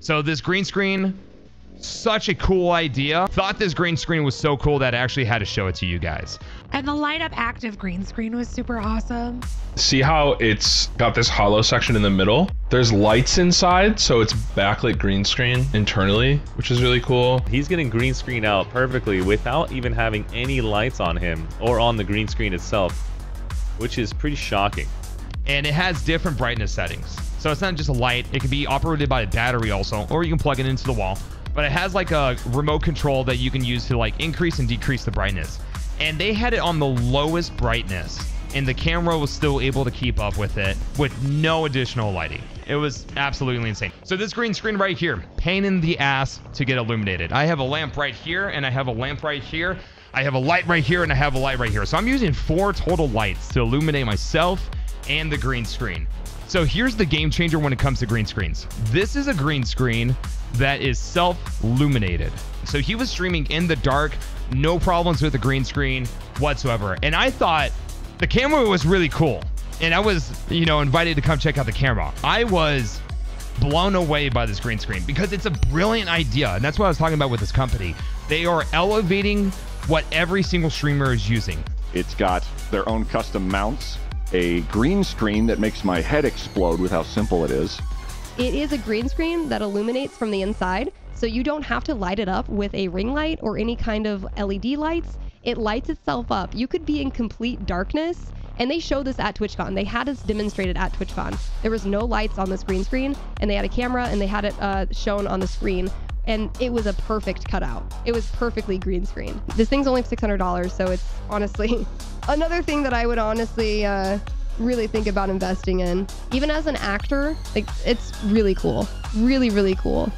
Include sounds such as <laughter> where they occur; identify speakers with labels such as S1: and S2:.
S1: So this green screen, such a cool idea. Thought this green screen was so cool that I actually had to show it to you guys.
S2: And the light up active green screen was super awesome.
S3: See how it's got this hollow section in the middle? There's lights inside, so it's backlit green screen internally, which is really cool.
S4: He's getting green screen out perfectly without even having any lights on him or on the green screen itself, which is pretty shocking.
S1: And it has different brightness settings. So it's not just a light, it can be operated by a battery also, or you can plug it into the wall. But it has like a remote control that you can use to like increase and decrease the brightness. And they had it on the lowest brightness and the camera was still able to keep up with it with no additional lighting. It was absolutely insane. So this green screen right here, pain in the ass to get illuminated. I have a lamp right here and I have a lamp right here. I have a light right here and I have a light right here. So I'm using four total lights to illuminate myself and the green screen. So here's the game changer when it comes to green screens. This is a green screen that is self-luminated. So he was streaming in the dark, no problems with the green screen whatsoever. And I thought the camera was really cool. And I was, you know, invited to come check out the camera. I was blown away by this green screen because it's a brilliant idea. And that's what I was talking about with this company. They are elevating what every single streamer is using.
S5: It's got their own custom mounts, a green screen that makes my head explode with how simple it is.
S6: It is a green screen that illuminates from the inside, so you don't have to light it up with a ring light or any kind of LED lights. It lights itself up. You could be in complete darkness. And they showed this at TwitchCon. They had us demonstrated at TwitchCon. There was no lights on this green screen, and they had a camera and they had it uh, shown on the screen. And it was a perfect cutout. It was perfectly green screen. This thing's only $600, so it's honestly <laughs> another thing that I would honestly uh, really think about investing in. Even as an actor, like it's really cool. Really, really cool.